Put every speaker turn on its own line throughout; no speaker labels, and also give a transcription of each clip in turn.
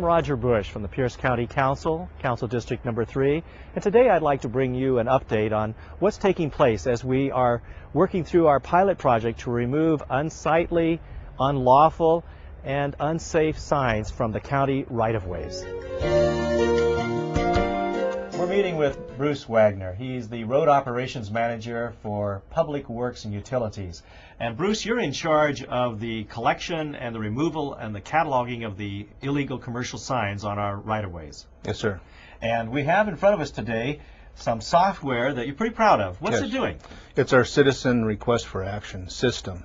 I'm Roger Bush from the Pierce County Council, Council District Number 3, and today I'd like to bring you an update on what's taking place as we are working through our pilot project to remove unsightly, unlawful, and unsafe signs from the county right-of-ways. We're meeting with Bruce Wagner. He's the Road Operations Manager for Public Works and Utilities. And Bruce, you're in charge of the collection and the removal and the cataloging of the illegal commercial signs on our right-of-ways.
Yes, sir.
And we have in front of us today some software that you're pretty proud of. What's
Yes.
it doing?
It's our citizen request for action system.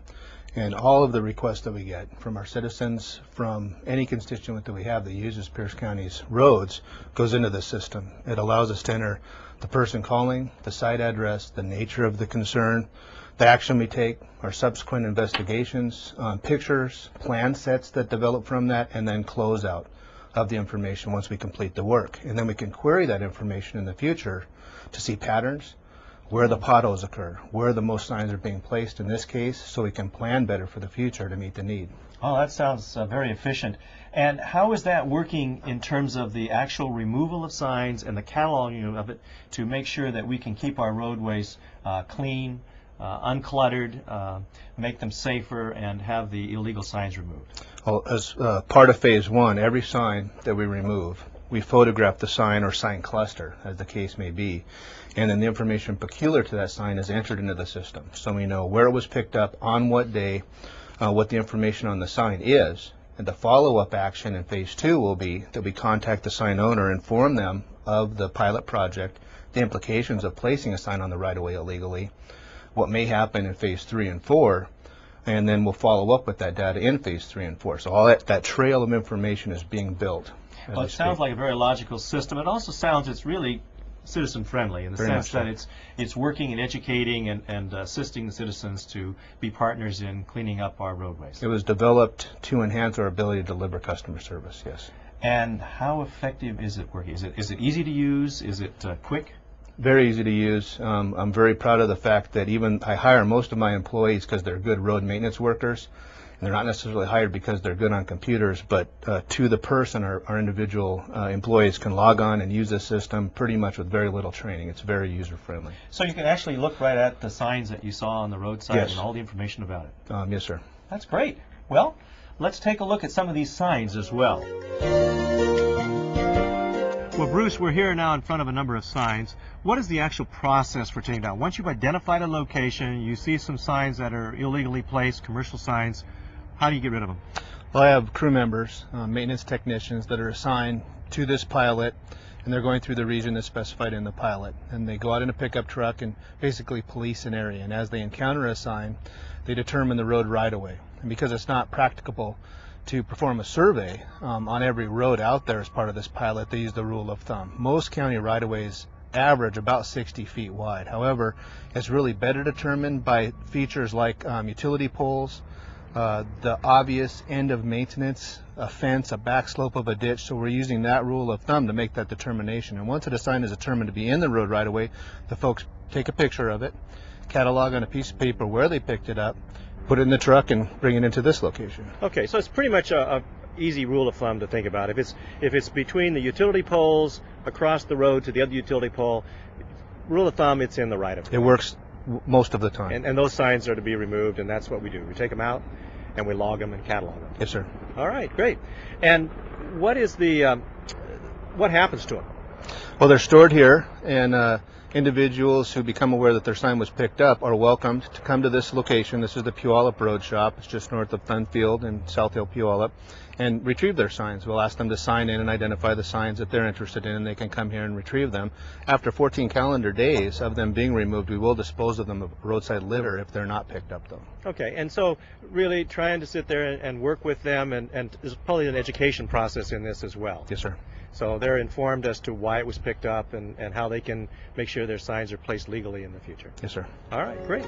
And all of the requests that we get from our citizens, from any constituent that we have that uses Pierce County's roads, goes into the system. It allows us to enter the person calling, the site address, the nature of the concern, the action we take, our subsequent investigations, um, pictures, plan sets that develop from that, and then closeout of the information once we complete the work. And then we can query that information in the future to see patterns, where the potholes occur, where the most signs are being placed in this case, so we can plan better for the future to meet the need.
Oh, that sounds uh, very efficient. And how is that working in terms of the actual removal of signs and the cataloging of it to make sure that we can keep our roadways uh, clean, uh, uncluttered, uh, make them safer, and have the illegal signs removed?
Well, as uh, part of phase one, every sign that we remove, we photograph the sign or sign cluster, as the case may be, and then the information peculiar to that sign is entered into the system. So we know where it was picked up, on what day, uh, what the information on the sign is, and the follow-up action in phase two will be that we contact the sign owner, inform them of the pilot project, the implications of placing a sign on the right-of-way illegally, what may happen in phase three and four, and then we'll follow up with that data in phase three and four. So all that, that trail of information is being built.
Well,
we
it sounds like a very logical system. It also sounds it's really citizen friendly in the
Very
sense
so.
that it's it's working and educating and, and assisting the citizens to be partners in cleaning up our roadways.
It was developed to enhance our ability to deliver customer service, yes.
And how effective is it working? Is it is it easy to use? Is it uh, quick?
Very easy to use. Um, I'm very proud of the fact that even I hire most of my employees because they're good road maintenance workers. They're not necessarily hired because they're good on computers, but uh, to the person, our, our individual uh, employees can log on and use this system pretty much with very little training. It's very user friendly.
So you can actually look right at the signs that you saw on the roadside
Yes.
and all the information about it.
Um, yes, sir.
That's great. Well, let's take a look at some of these signs as well. Well, Bruce, we're here now in front of a number of signs. What is the actual process for taking down? Once you've identified a location, you see some signs that are illegally placed, commercial signs, how do you get rid of them?
Well, I have crew members, uh, maintenance technicians that are assigned to this pilot, and they're going through the region that's specified in the pilot. And they go out in a pickup truck and basically police an area. And as they encounter a sign, they determine the road right away. And because it's not practicable to perform a survey um, on every road out there as part of this pilot, they use the rule of thumb. Most county right of ways average about 60 feet wide. However, it's really better determined by features like um, utility poles, uh, the obvious end of maintenance, a fence, a back slope of a ditch. So we're using that rule of thumb to make that determination. And once a sign is determined to be in the road right away, the folks take a picture of it, catalog on a piece of paper where they picked it up, put it in the truck, and bring it into this location.
Okay, so it's pretty much a, a easy rule of thumb to think about. If it's if it's between the utility poles across the road to the other utility pole, rule of thumb, it's in the right of way.
It works most of the time.
And, and those signs are to be removed, and that's what we do. We take them out, and we log them and catalog them.
yes, sir.
All right, great. And what is the um, what happens to them?
Well, they're stored here, and uh, individuals who become aware that their sign was picked up are welcomed to come to this location. This is the Puyallup Road Shop. It's just north of Thun Field in South Hill, Puyallup, and retrieve their signs. We'll ask them to sign in and identify the signs that they're interested in, and they can come here and retrieve them. After 14 calendar days of them being removed, we will dispose of them of roadside litter if they're not picked up, though.
Okay, and so really trying to sit there and, and work with them, and, and there's probably an education process in this as well.
Yes, sir.
So they're informed as to why it was picked up and, and how they can make sure their signs are placed legally in the future.
Yes, sir.
All right, great.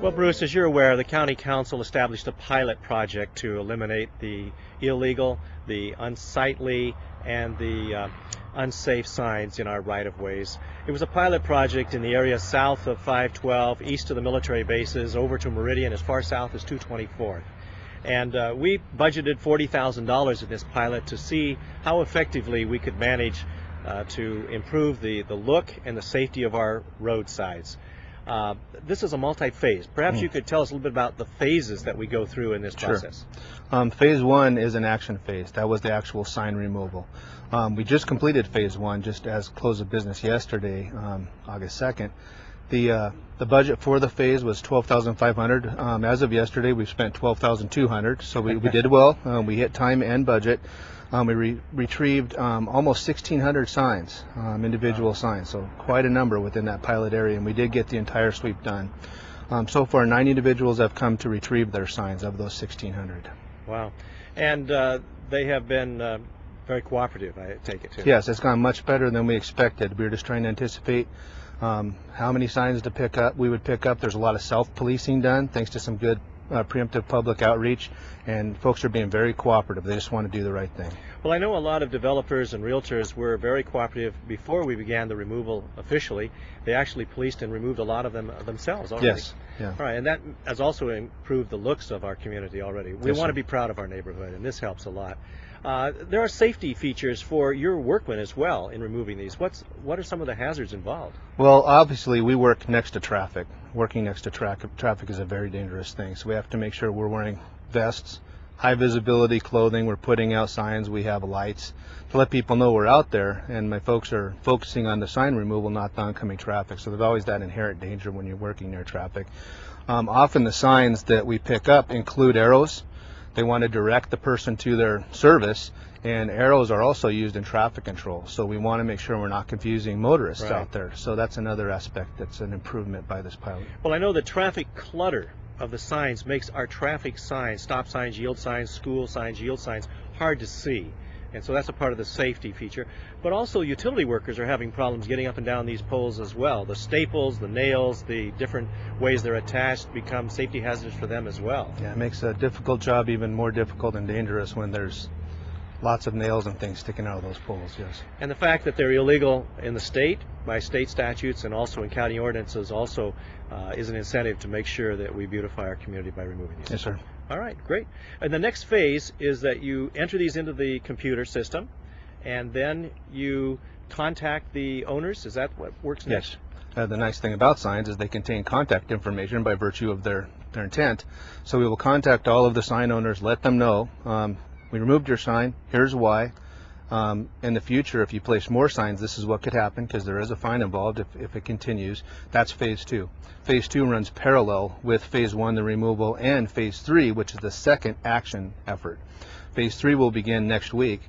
Well, Bruce, as you're aware, the County Council established a pilot project to eliminate the illegal, the unsightly, and the uh, unsafe signs in our right-of-ways. It was a pilot project in the area south of 512, east of the military bases, over to Meridian, as far south as 224th. And uh, we budgeted $40,000 in this pilot to see how effectively we could manage uh, to improve the, the look and the safety of our roadsides. Uh, this is a multi-phase. Perhaps
Mm.
you could tell us a little bit about the phases that we go through in this
Sure.
process.
Um, phase one is an action phase. That was the actual sign removal. Um, we just completed phase one just as close of business yesterday, um, August 2nd. The uh, the budget for the phase was 12,500. Um, as of yesterday, we've spent 12,200. So we, we did well. Um, we hit time and budget. Um, we re- retrieved um, almost 1,600 signs, um, individual signs. So quite a number within that pilot area, and we did get the entire sweep done. Um, so far, nine individuals have come to retrieve their signs of those 1,600.
Wow. And uh, they have been uh, very cooperative, I take it too.
Yes, it's gone much better than we expected. We were just trying to anticipate um, how many signs to pick up. We would pick up. There's a lot of self-policing done thanks to some good uh, preemptive public outreach, and folks are being very cooperative. They just want to do the right thing.
Well, I know a lot of developers and realtors were very cooperative before we began the removal officially. They actually policed and removed a lot of them themselves already.
Yes. Yeah.
All right, and that has also improved the looks of our community already. We
Yes,
want
sir.
to be proud of our neighborhood, and this helps a lot. Uh, there are safety features for your workmen as well in removing these. What's what are some of the hazards involved?
Well, obviously, we work next to traffic. Working next to tra- traffic is a very dangerous thing. So we have to make sure we're wearing vests, high visibility clothing. We're putting out signs. We have lights to let people know we're out there. And my folks are focusing on the sign removal, not the oncoming traffic. So there's always that inherent danger when you're working near traffic. Um, often the signs that we pick up include arrows. They want to direct the person to their service. And arrows are also used in traffic control, so we want to make sure we're not confusing motorists
Right.
out there. So that's another aspect that's an improvement by this pilot.
Well, I know the traffic clutter of the signs makes our traffic signs, stop signs, yield signs, school signs, yield signs, hard to see. And so that's a part of the safety feature. But also utility workers are having problems getting up and down these poles as well. The staples, the nails, the different ways they're attached become safety hazards for them as well.
Yeah, it makes a difficult job even more difficult and dangerous when there's lots of nails and things sticking out of those poles. Yes.
And the fact that they're illegal in the state by state statutes and also in county ordinances also uh, is an incentive to make sure that we beautify our community by removing these.
Yes, sir.
All right, great. And the next phase is that you enter these into the computer system, and then you contact the owners. Is that what works next?
Yes. Uh, the nice thing about signs is they contain contact information by virtue of their, their intent. So we will contact all of the sign owners, let them know um, we removed your sign. Here's why. Um, in the future, if you place more signs, this is what could happen because there is a fine involved if, if it continues. That's phase two. Phase two runs parallel with phase one, the removal, and phase three, which is the second action effort. Phase three will begin next week,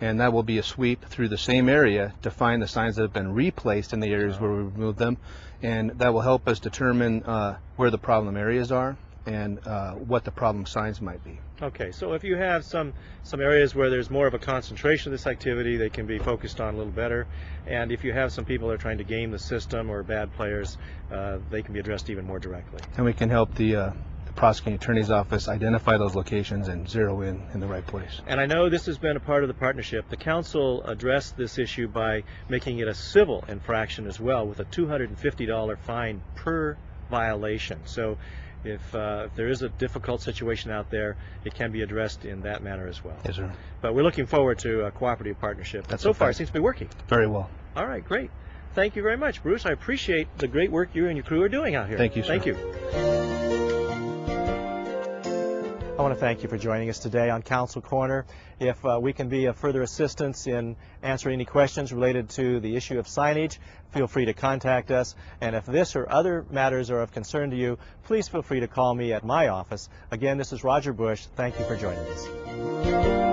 and that will be a sweep through the same area to find the signs that have been replaced in the areas where we removed them, and that will help us determine uh, where the problem areas are and uh, what the problem signs might be.
Okay, so if you have some some areas where there's more of a concentration of this activity, they can be focused on a little better. And if you have some people that are trying to game the system or bad players, uh, they can be addressed even more directly.
And we can help the, uh, the prosecuting attorney's office identify those locations and zero in in the right place.
And I know this has been a part of the partnership. The council addressed this issue by making it a civil infraction as well, with a $250 fine per violation. So if, uh, if there is a difficult situation out there, it can be addressed in that manner as well.
Yes, sir.
But we're looking forward to a cooperative partnership.
That's
so far, it seems to be working.
Very well.
All right, great. Thank you very much, Bruce. I appreciate the great work you and your crew are doing out here.
Thank you, sir.
Thank you. I want to thank you for joining us today on Council Corner. If uh, we can be of further assistance in answering any questions related to the issue of signage, feel free to contact us. And if this or other matters are of concern to you, please feel free to call me at my office. Again, this is Roger Bush. Thank you for joining us.